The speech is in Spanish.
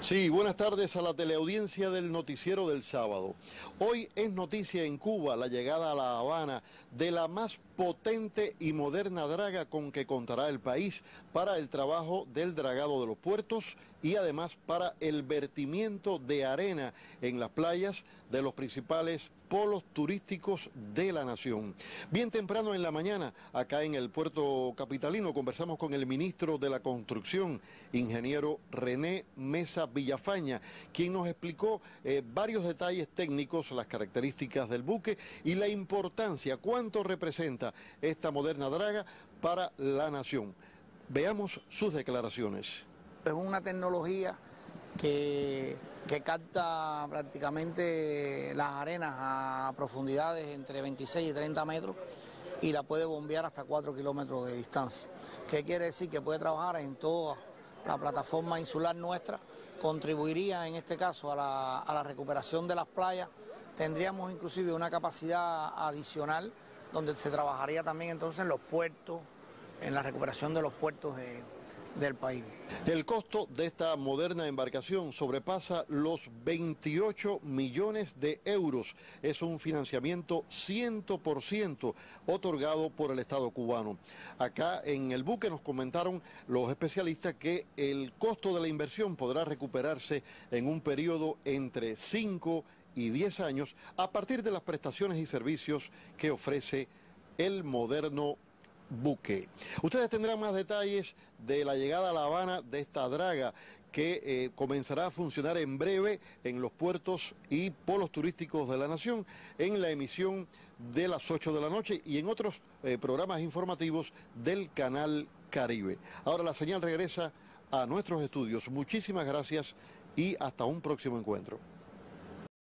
Sí, buenas tardes a la teleaudiencia del noticiero del sábado. Hoy es noticia en Cuba la llegada a La Habana de la más potente y moderna draga con que contará el país para el trabajo del dragado de los puertos y además para el vertimiento de arena en las playas de los principales polos turísticos de la nación. Bien temprano en la mañana, acá en el puerto capitalino, conversamos con el ministro de la Construcción, ingeniero René Mesa Villafaña, quien nos explicó eh, varios detalles técnicos, las características del buque y la importancia, cuánto representa esta moderna draga para la nación. Veamos sus declaraciones. Es una tecnología que, que, capta prácticamente las arenas a profundidades entre 26 y 30 metros y la puede bombear hasta 4 kilómetros de distancia. ¿Qué quiere decir? Que puede trabajar en toda la plataforma insular nuestra, contribuiría en este caso a la, a la recuperación de las playas, tendríamos inclusive una capacidad adicional donde se trabajaría también entonces en los puertos, en la recuperación de los puertos de, del país. El costo de esta moderna embarcación sobrepasa los 28 millones de euros. Es un financiamiento 100% otorgado por el Estado cubano. Acá en el buque nos comentaron los especialistas que el costo de la inversión podrá recuperarse en un periodo entre 5 y 10 años a partir de las prestaciones y servicios que ofrece el moderno buque. Ustedes tendrán más detalles de la llegada a La Habana de esta draga que eh, comenzará a funcionar en breve en los puertos y polos turísticos de la nación en la emisión de las 8 de la noche y en otros eh, programas informativos del canal Caribe. Ahora la señal regresa a nuestros estudios. Muchísimas gracias y hasta un próximo encuentro.